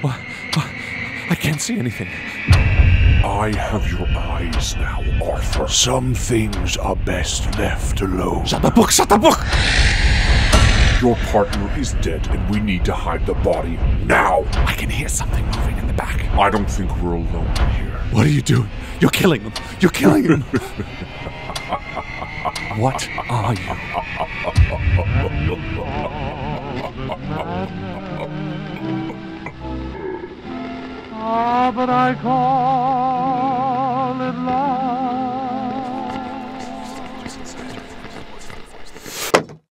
What? What? I can't see anything. I have your eyes now, Arthur. Some things are best left alone. Shut the book! Shut the book! Your partner is dead, and we need to hide the body now. I can hear something moving in the back. I don't think we're alone here. What are you doing? You're killing him. You're killing him. what are you? Ah, but I call